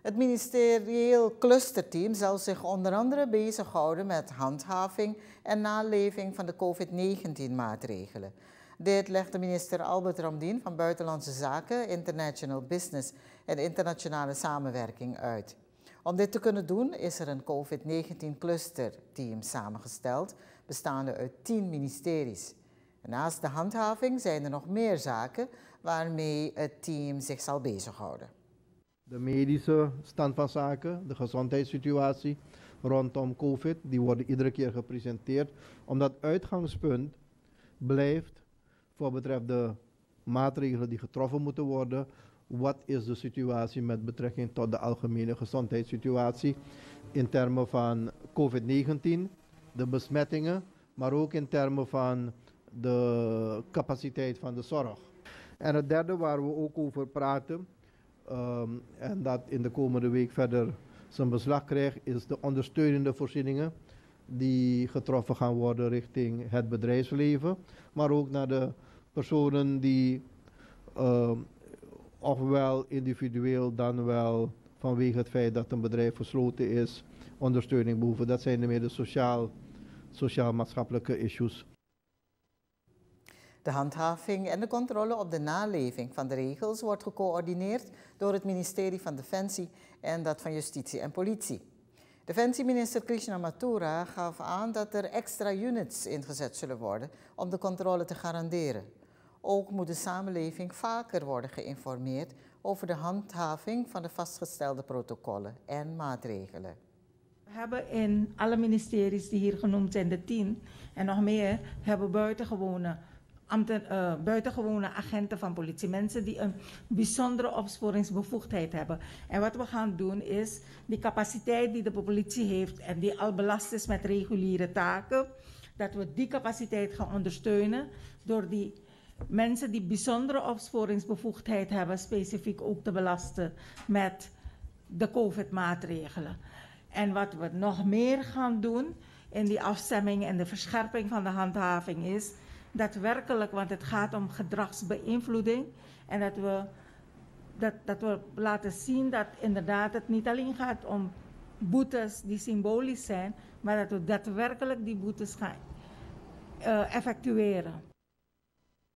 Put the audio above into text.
Het ministerieel clusterteam zal zich onder andere bezighouden met handhaving en naleving van de COVID-19-maatregelen. Dit legde minister Albert Ramdien van Buitenlandse Zaken, International Business en Internationale Samenwerking uit. Om dit te kunnen doen is er een COVID-19-clusterteam samengesteld, bestaande uit tien ministeries. Naast de handhaving zijn er nog meer zaken waarmee het team zich zal bezighouden. De medische stand van zaken, de gezondheidssituatie rondom COVID, die worden iedere keer gepresenteerd, omdat uitgangspunt blijft voor betreft de maatregelen die getroffen moeten worden. Wat is de situatie met betrekking tot de algemene gezondheidssituatie in termen van COVID-19, de besmettingen, maar ook in termen van de capaciteit van de zorg. En het derde waar we ook over praten, ehm, en dat in de komende week verder zijn beslag krijgt, is de ondersteunende voorzieningen die getroffen gaan worden richting het bedrijfsleven, maar ook naar de personen die uh, ofwel individueel dan wel vanwege het feit dat een bedrijf gesloten is, ondersteuning behoeven. Dat zijn meer de sociaal, sociaal-maatschappelijke issues. De handhaving en de controle op de naleving van de regels wordt gecoördineerd door het ministerie van Defensie en dat van Justitie en Politie. Defensieminister Krishna Mathura gaf aan dat er extra units ingezet zullen worden om de controle te garanderen. Ook moet de samenleving vaker worden geïnformeerd over de handhaving van de vastgestelde protocollen en maatregelen. We hebben in alle ministeries die hier genoemd zijn, de tien en nog meer, hebben buitengewone, uh, buitengewone agenten van politie. Mensen die een bijzondere opsporingsbevoegdheid hebben. En wat we gaan doen is die capaciteit die de politie heeft en die al belast is met reguliere taken, dat we die capaciteit gaan ondersteunen door die mensen die bijzondere opsporingsbevoegdheid hebben, specifiek ook te belasten met de COVID-maatregelen. En wat we nog meer gaan doen in die afstemming en de verscherping van de handhaving is daadwerkelijk, want het gaat om gedragsbeïnvloeding en dat we, dat, dat we laten zien dat inderdaad het niet alleen gaat om boetes die symbolisch zijn, maar dat we daadwerkelijk die boetes gaan uh, effectueren.